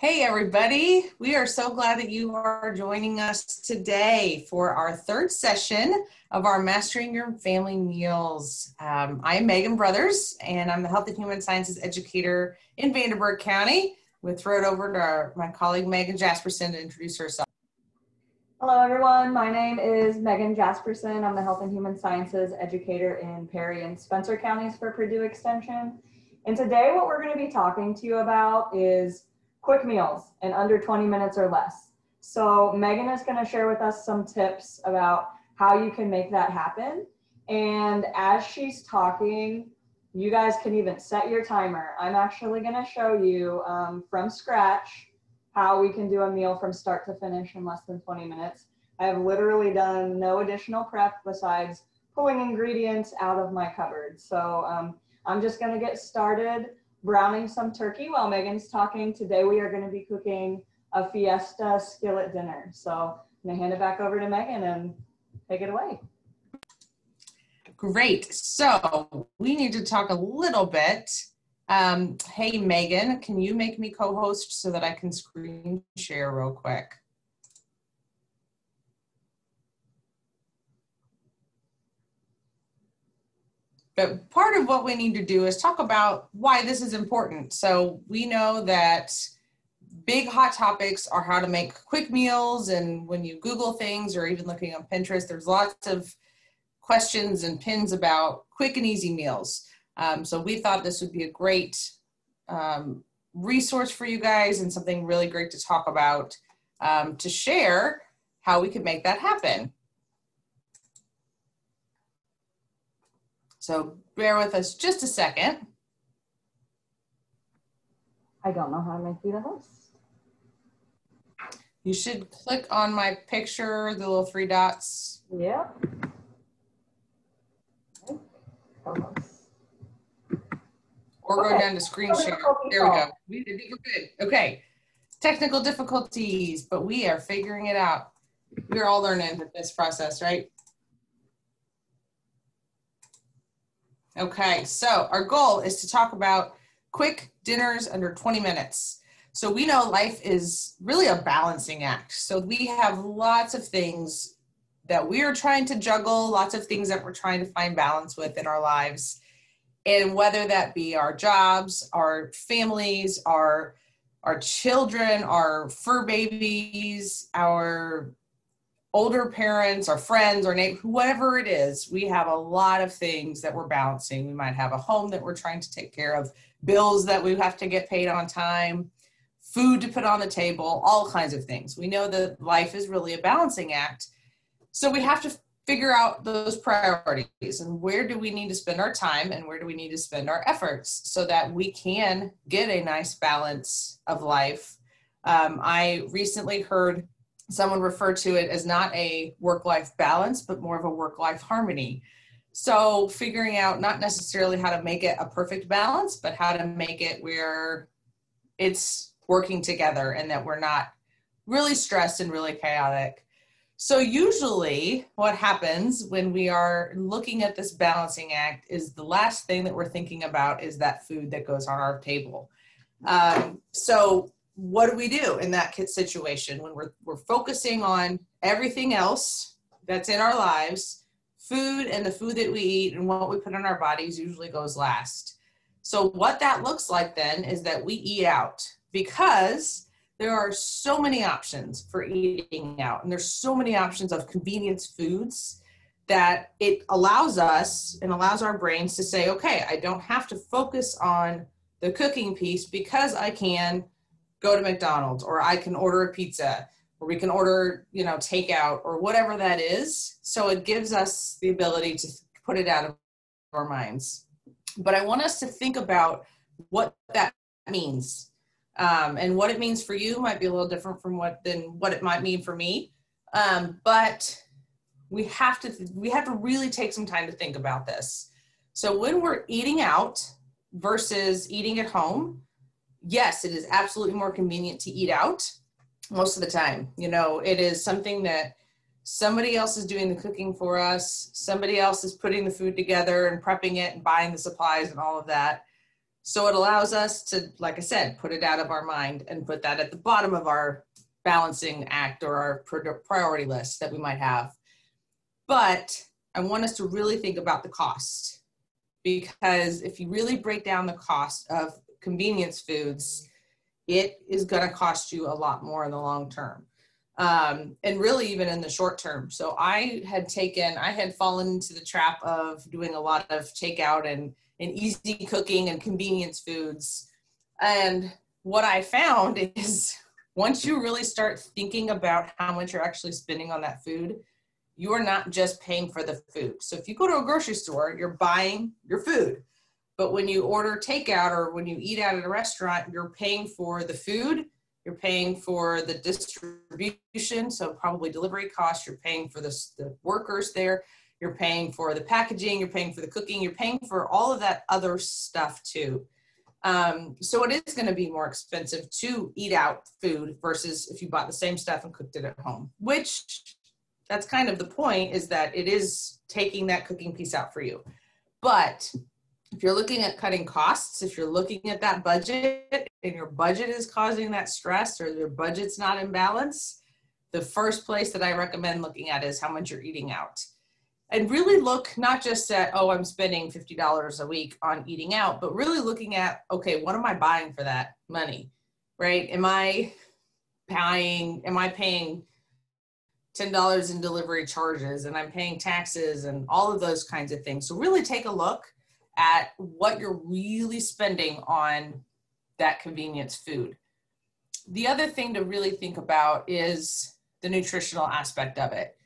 Hey, everybody. We are so glad that you are joining us today for our third session of our Mastering Your Family Meals. Um, I'm Meagan Brothers, and I'm the Health and Human Sciences educator in Vanderburgh County. We'll throw it over to our, my colleague Megan Jaspersen to introduce herself. Hello, everyone. My name is Megan Jaspersen. I'm the Health and Human Sciences educator in Perry and Spencer counties for Purdue Extension. And today, what we're going to be talking to you about is quick meals in under 20 minutes or less. So Megan is going to share with us some tips about how you can make that happen. And as she's talking, you guys can even set your timer. I'm actually going to show you um, from scratch how we can do a meal from start to finish in less than 20 minutes. I have literally done no additional prep besides pulling ingredients out of my cupboard. So um, I'm just going to get started browning some turkey while Megan's talking. Today we are going to be cooking a fiesta skillet dinner. So I'm going to hand it back over to Megan and take it away. Great. So we need to talk a little bit. Um, hey, Megan, can you make me co-host so that I can screen share real quick? But part of what we need to do is talk about why this is important. So we know that big hot topics are how to make quick meals. And when you Google things or even looking on Pinterest, there's lots of questions and pins about quick and easy meals. Um, so we thought this would be a great um, resource for you guys and something really great to talk about um, to share how we could make that happen. So bear with us just a second. I don't know how to make you the host. You should click on my picture, the little three dots. Yep. Or Okay. go down to screen share. There we go. We did we're good. Okay. Technical difficulties, but we are figuring it out. We're all learning with this process, right? Okay, so our goal is to talk about quick dinners under 20 minutes. So we know life is really a balancing act. So we have lots of things that we are trying to juggle, lots of things that we're trying to find balance with in our lives. And whether that be our jobs, our families, our our children, our fur babies, our older parents, or friends, or neighbors, whatever it is, we have a lot of things that we're balancing. We might have a home that we're trying to take care of, bills that we have to get paid on time, food to put on the table, all kinds of things. We know that life is really a balancing act. So we have to figure out those priorities and where do we need to spend our time and where do we need to spend our efforts so that we can get a nice balance of life. Um, I recently heard someone referred to it as not a work life balance, but more of a work life harmony. So, figuring out not necessarily how to make it a perfect balance, but how to make it where it's working together and that we're not really stressed and really chaotic. So, usually, what happens when we are looking at this balancing act is the last thing that we're thinking about is that food that goes on our table. Um, so, what do we do in that situation when we're, we're focusing on everything else that's in our lives? Food and the food that we eat and what we put in our bodies usually goes last. So what that looks like then is that we eat out because there are so many options for eating out. And there's so many options of convenience foods that it allows us and allows our brains to say okay i don't have to focus on the cooking piece because i can go to McDonald's or I can order a pizza or we can order, you know, takeout or whatever that is. So it gives us the ability to put it out of our minds. But I want us to think about what that means. Um, and what it means for you might be a little different from what than what it might mean for me. Um, but we have to we have to really take some time to think about this. So when we're eating out versus eating at home, yes, it is absolutely more convenient to eat out most of the time. You know, it is something that somebody else is doing the cooking for us, somebody else is putting the food together and prepping it and buying the supplies and all of that. So it allows us to, like I said, put it out of our mind and put that at the bottom of our balancing act or our priority list that we might have. But I want us to really think about the cost because if you really break down the cost of convenience foods, it is going to cost you a lot more in the long term. Um, and really even in the short term. So I had taken, I had fallen into the trap of doing a lot of takeout and, and easy cooking and convenience foods. And what I found is once you really start thinking about how much you're actually spending on that food, you're not just paying for the food. So if you go to a grocery store, you're buying your food. But when you order takeout or when you eat out at a restaurant, you're paying for the food, you're paying for the distribution, so probably delivery costs, you're paying for the, the workers there, you're paying for the packaging, you're paying for the cooking, you're paying for all of that other stuff too. Um, so it is going to be more expensive to eat out food versus if you bought the same stuff and cooked it at home, which that's kind of the point is that it is taking that cooking piece out for you. But if you're looking at cutting costs, if you're looking at that budget and your budget is causing that stress or your budget's not in balance, the first place that I recommend looking at is how much you're eating out. And really look not just at, oh, I'm spending $50 a week on eating out, but really looking at, okay, what am I buying for that money? Right? Am I buying, am I paying $10 in delivery charges and I'm paying taxes and all of those kinds of things? So really take a look at what you're really spending on that convenience food. The other thing to really think about is the nutritional aspect of it.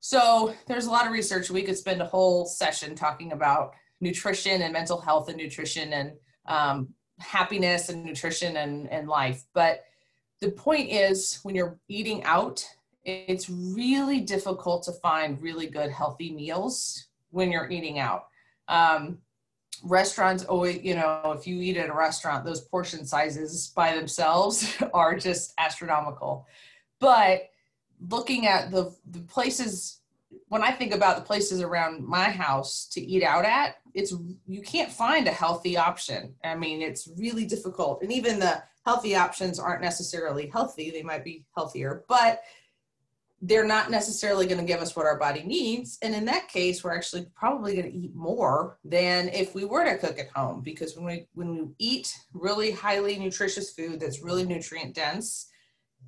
So there's a lot of research. We could spend a whole session talking about nutrition and mental health and nutrition and um, happiness and nutrition and, and life. But the point is when you're eating out, it's really difficult to find really good healthy meals when you're eating out. Um, restaurants always, you know, if you eat at a restaurant, those portion sizes by themselves are just astronomical. But looking at the, the places, when I think about the places around my house to eat out at, it's you can't find a healthy option. I mean, it's really difficult. And even the healthy options aren't necessarily healthy. They might be healthier, but they're not necessarily going to give us what our body needs. And in that case, we're actually probably going to eat more than if we were to cook at home. Because when we when we eat really highly nutritious food that's really nutrient dense,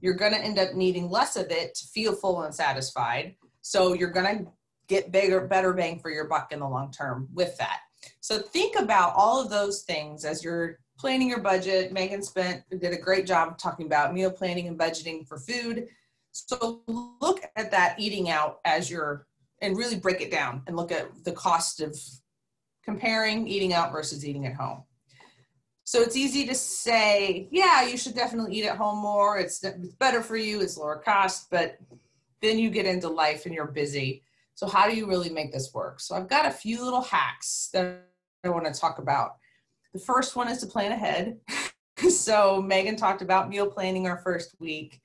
you're going to end up needing less of it to feel full and satisfied. So you're going to get bigger, better bang for your buck in the long term with that. So think about all of those things as you're planning your budget. Megan spent did a great job talking about meal planning and budgeting for food so at that eating out as your, and really break it down and look at the cost of comparing eating out versus eating at home. So it's easy to say, yeah, you should definitely eat at home more. It's, it's better for you. It's lower cost, but then you get into life and you're busy. So how do you really make this work? So I've got a few little hacks that I want to talk about. The first one is to plan ahead. so Megan talked about meal planning our first week.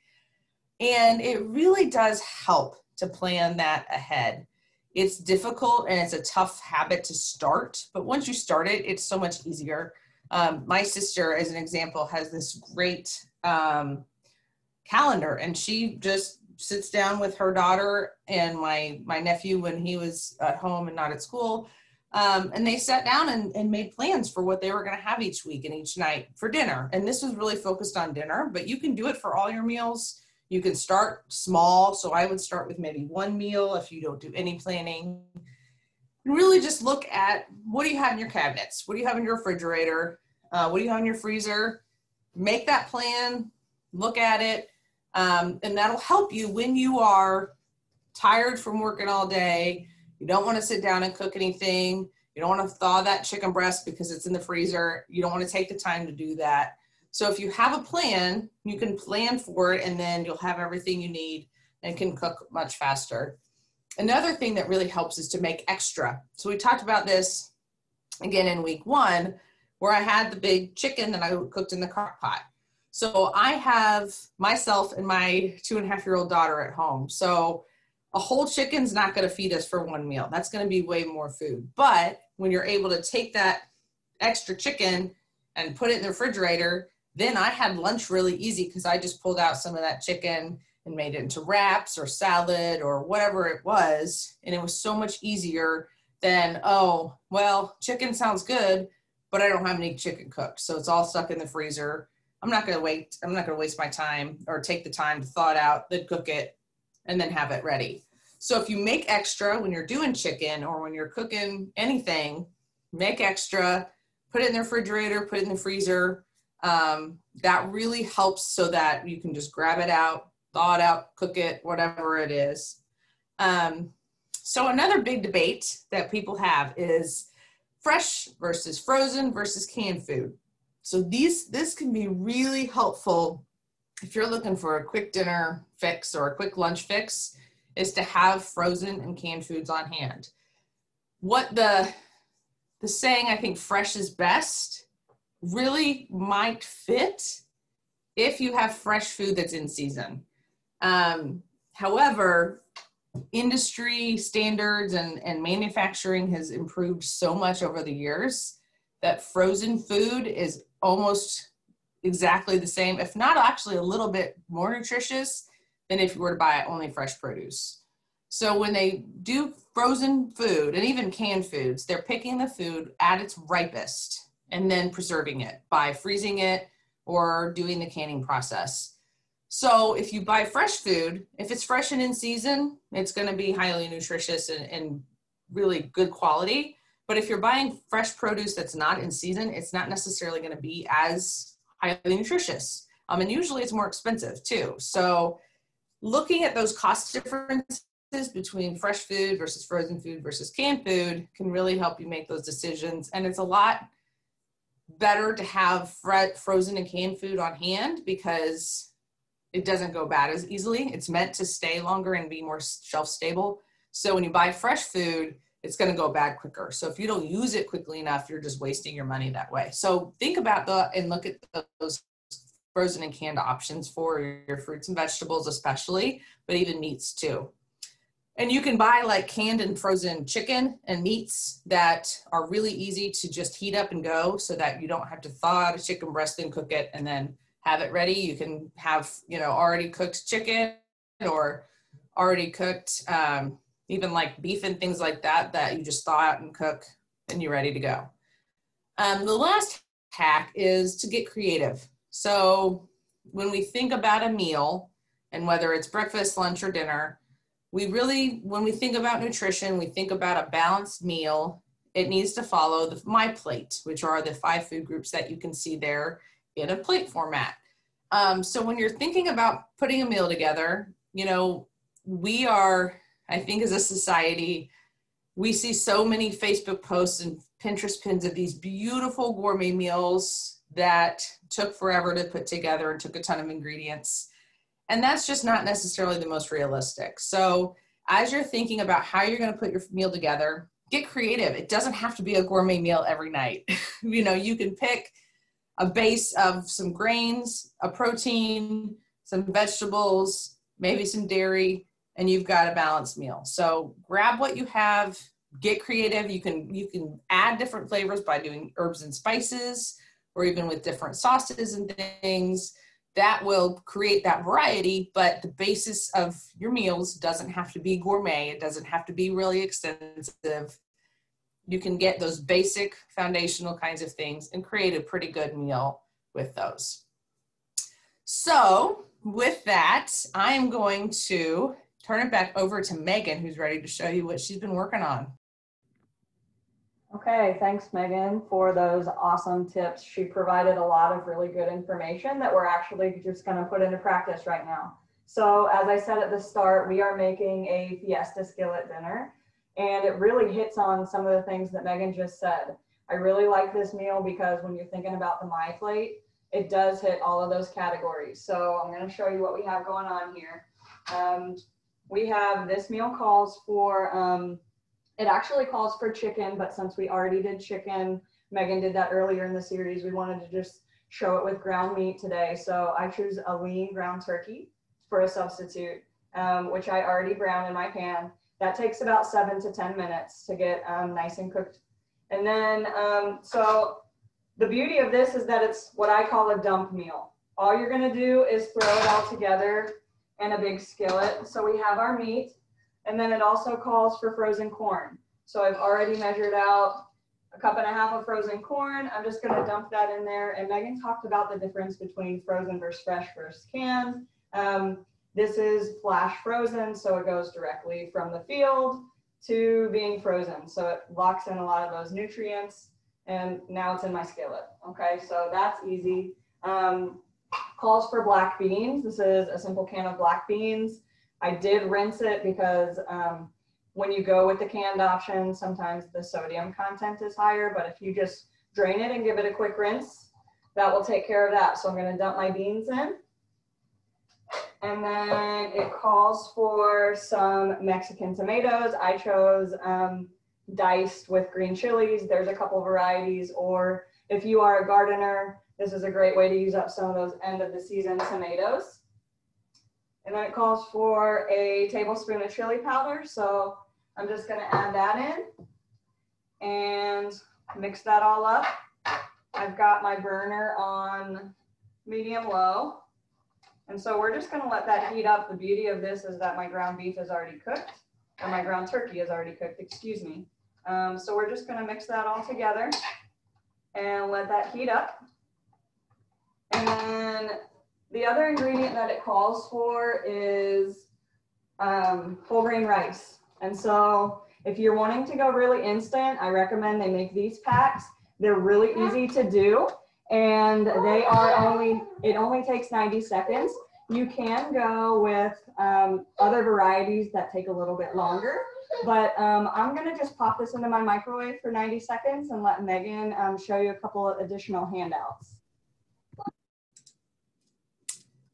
And it really does help to plan that ahead. It's difficult and it's a tough habit to start, but once you start it, it's so much easier. Um, my sister, as an example, has this great um, calendar, and she just sits down with her daughter and my my nephew when he was at home and not at school, um, and they sat down and, and made plans for what they were going to have each week and each night for dinner. And this was really focused on dinner, but you can do it for all your meals. You can start small. So I would start with maybe one meal if you don't do any planning. And really just look at what do you have in your cabinets? What do you have in your refrigerator? Uh, what do you have in your freezer? Make that plan, look at it, um, and that'll help you when you are tired from working all day. You don't want to sit down and cook anything. You don't want to thaw that chicken breast because it's in the freezer. You don't want to take the time to do that. So if you have a plan, you can plan for it and then you'll have everything you need and can cook much faster. Another thing that really helps is to make extra. So we talked about this again in week one, where I had the big chicken that I cooked in the crock pot. So I have myself and my two and a half year old daughter at home. So a whole chicken's not going to feed us for one meal. That's going to be way more food. But when you're able to take that extra chicken and put it in the refrigerator, then I had lunch really easy because I just pulled out some of that chicken and made it into wraps or salad or whatever it was. And it was so much easier than, oh, well, chicken sounds good, but I don't have any chicken cooked. So it's all stuck in the freezer. I'm not going to wait. I'm not going to waste my time or take the time to thaw it out, then cook it, and then have it ready. So if you make extra when you're doing chicken or when you're cooking anything, make extra, put it in the refrigerator, put it in the freezer. Um, that really helps so that you can just grab it out, thaw it out, cook it, whatever it is. Um, so another big debate that people have is fresh versus frozen versus canned food. So these this can be really helpful if you're looking for a quick dinner fix or a quick lunch fix is to have frozen and canned foods on hand. What the the saying I think fresh is best really might fit if you have fresh food that's in season. Um, however, industry standards and, and manufacturing has improved so much over the years that frozen food is almost exactly the same, if not actually a little bit more nutritious than if you were to buy only fresh produce. So when they do frozen food and even canned foods, they're picking the food at its ripest and then preserving it by freezing it or doing the canning process. So if you buy fresh food, if it's fresh and in season, it's going to be highly nutritious and, and really good quality. But if you're buying fresh produce that's not in season, it's not necessarily going to be as highly nutritious. Um, and usually it's more expensive too. So looking at those cost differences between fresh food versus frozen food versus canned food can really help you make those decisions. And it's a lot better to have frozen and canned food on hand because it doesn't go bad as easily. It's meant to stay longer and be more shelf stable. So when you buy fresh food, it's going to go bad quicker. So if you don't use it quickly enough, you're just wasting your money that way. So think about the and look at those frozen and canned options for your fruits and vegetables, especially, but even meats too. And you can buy like canned and frozen chicken and meats that are really easy to just heat up and go so that you don't have to thaw out a chicken breast and cook it and then have it ready. You can have, you know, already cooked chicken or already cooked, um, even like beef and things like that, that you just thaw out and cook and you're ready to go. Um, the last hack is to get creative. So when we think about a meal and whether it's breakfast, lunch, or dinner, we really, when we think about nutrition, we think about a balanced meal. It needs to follow the my plate, which are the five food groups that you can see there in a plate format. Um, so when you're thinking about putting a meal together, you know, we are, I think as a society, we see so many Facebook posts and Pinterest pins of these beautiful gourmet meals that took forever to put together and took a ton of ingredients. And that's just not necessarily the most realistic. So as you're thinking about how you're going to put your meal together, get creative. It doesn't have to be a gourmet meal every night. you know, you can pick a base of some grains, a protein, some vegetables, maybe some dairy, and you've got a balanced meal. So grab what you have, get creative. You can you can add different flavors by doing herbs and spices or even with different sauces and things. That will create that variety, but the basis of your meals doesn't have to be gourmet. It doesn't have to be really extensive you can get those basic foundational kinds of things and create a pretty good meal with those. So with that, I am going to turn it back over to Megan, who's ready to show you what she's been working on. Okay, thanks Megan for those awesome tips. She provided a lot of really good information that we're actually just gonna put into practice right now. So as I said at the start, we are making a Fiesta skillet dinner. And it really hits on some of the things that Megan just said. I really like this meal because when you're thinking about the My Plate, it does hit all of those categories. So I'm going to show you what we have going on here. Um, we have this meal calls for, um, it actually calls for chicken, but since we already did chicken, Megan did that earlier in the series, we wanted to just show it with ground meat today. So I choose a lean ground turkey for a substitute, um, which I already browned in my pan. That takes about seven to 10 minutes to get um, nice and cooked. And then, um, so the beauty of this is that it's what I call a dump meal. All you're gonna do is throw it all together in a big skillet. So we have our meat, and then it also calls for frozen corn. So I've already measured out a cup and a half of frozen corn. I'm just gonna dump that in there. And Megan talked about the difference between frozen versus fresh versus canned. Um, this is flash frozen, so it goes directly from the field to being frozen. So it locks in a lot of those nutrients and now it's in my skillet. Okay, so that's easy. Um, calls for black beans. This is a simple can of black beans. I did rinse it because um, when you go with the canned option, sometimes the sodium content is higher, but if you just drain it and give it a quick rinse, that will take care of that. So I'm gonna dump my beans in. And then it calls for some Mexican tomatoes. I chose um, diced with green chilies. There's a couple varieties. Or if you are a gardener, this is a great way to use up some of those end of the season tomatoes. And then it calls for a tablespoon of chili powder. So I'm just gonna add that in and mix that all up. I've got my burner on medium low. And so we're just gonna let that heat up. The beauty of this is that my ground beef is already cooked, or my ground turkey is already cooked, excuse me. Um, so we're just gonna mix that all together and let that heat up. And then the other ingredient that it calls for is um, whole grain rice. And so if you're wanting to go really instant, I recommend they make these packs. They're really easy to do and they are only, it only takes 90 seconds. You can go with um, other varieties that take a little bit longer, but um, I'm gonna just pop this into my microwave for 90 seconds and let Megan um, show you a couple of additional handouts.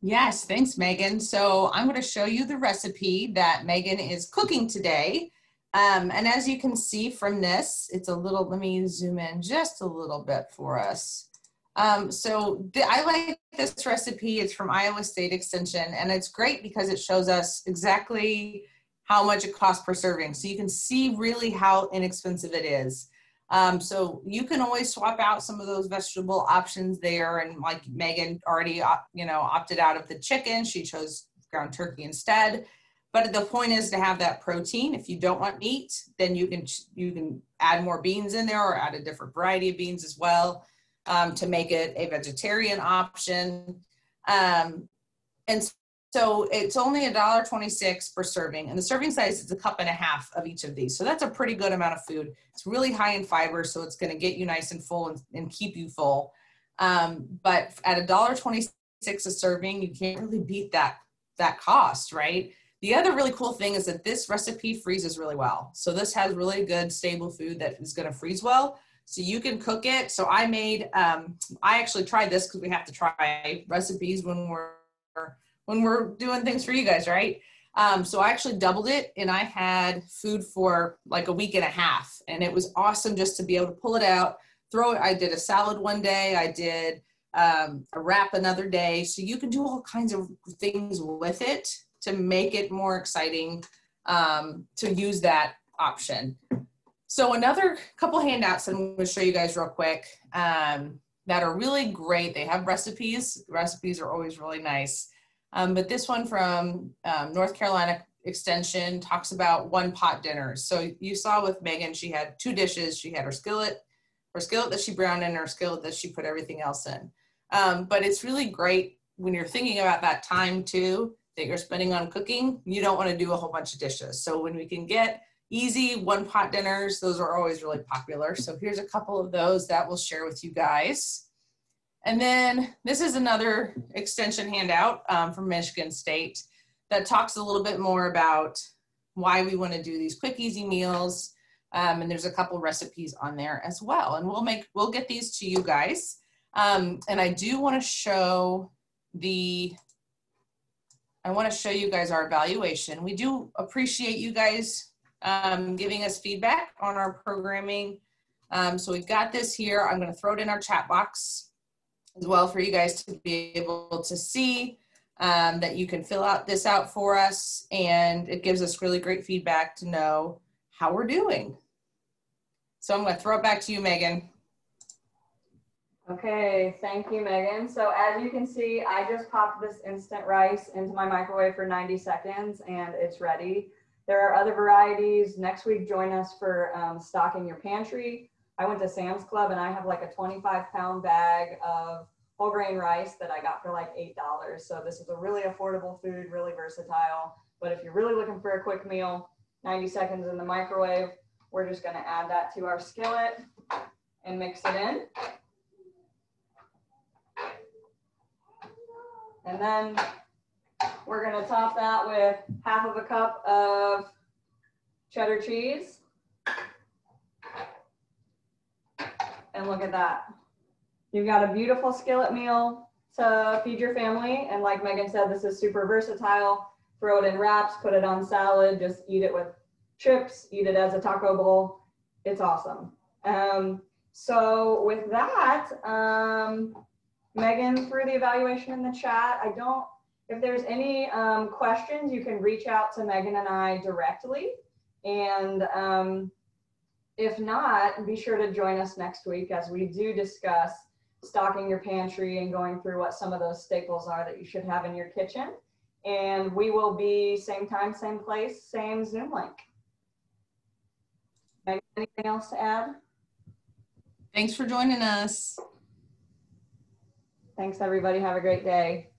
Yes, thanks, Megan. So I'm going to show you the recipe that Megan is cooking today. Um, and as you can see from this, it's a little, let me zoom in just a little bit for us. Um, so I like this recipe. It's from Iowa State Extension, and it's great because it shows us exactly how much it costs per serving. So you can see really how inexpensive it is. Um, so you can always swap out some of those vegetable options there. And like Megan already, you know, opted out of the chicken. She chose ground turkey instead. But the point is to have that protein. If you don't want meat, then you can you can add more beans in there or add a different variety of beans as well um, to make it a vegetarian option. Um, and so it's only a dollar twenty-six per serving, and the serving size is a cup and a half of each of these. So that's a pretty good amount of food. It's really high in fiber, so it's going to get you nice and full and, and keep you full. Um, but at a dollar twenty-six a serving, you can't really beat that that cost, right? The other really cool thing is that this recipe freezes really well. So this has really good stable food that is going to freeze well. So you can cook it. So I made, um, I actually tried this because we have to try recipes when we're when we're doing things for you guys, right? Um, so I actually doubled it and I had food for like a week and a half. And it was awesome just to be able to pull it out, throw it. I did a salad one day, I did um, a wrap another day. So you can do all kinds of things with it to make it more exciting um, to use that option. So another couple handouts I'm to show you guys real quick um, that are really great. They have recipes. Recipes are always really nice. Um, but this one from um, North Carolina Extension talks about one pot dinners. So you saw with Megan, she had two dishes. She had her skillet, her skillet that she browned in, her skillet that she put everything else in. Um, but it's really great when you're thinking about that time too that you're spending on cooking. You don't want to do a whole bunch of dishes. So when we can get easy one pot dinners. Those are always really popular. So here's a couple of those that we'll share with you guys. And then this is another extension handout um, from Michigan State that talks a little bit more about why we want to do these quick, easy meals. Um, and there's a couple recipes on there as well. And we'll make, we'll get these to you guys. Um, and I do want to show the, I want to show you guys our evaluation. We do appreciate you guys um, giving us feedback on our programming. Um, so we've got this here. I'm going to throw it in our chat box as well for you guys to be able to see um, that you can fill out this out for us. And it gives us really great feedback to know how we're doing. So I'm going to throw it back to you, Megan. Okay, thank you, Megan. So as you can see, I just popped this instant rice into my microwave for 90 seconds and it's ready. There are other varieties. Next week, join us for um, stocking your pantry. I went to Sam's Club and I have like a 25 pound bag of whole grain rice that I got for like $8. So this is a really affordable food, really versatile. But if you're really looking for a quick meal, 90 seconds in the microwave, we're just gonna add that to our skillet and mix it in. And then we're gonna top that with half of a cup of cheddar cheese. And look at that. You've got a beautiful skillet meal to feed your family. And like Megan said, this is super versatile. Throw it in wraps, put it on salad, just eat it with chips, eat it as a taco bowl. It's awesome. Um, so with that, um, Megan threw the evaluation in the chat. I don't, if there's any um, questions, you can reach out to Megan and I directly. And um, if not, be sure to join us next week as we do discuss stocking your pantry and going through what some of those staples are that you should have in your kitchen. And we will be same time, same place, same Zoom link. Anything else to add? Thanks for joining us. Thanks, everybody. Have a great day.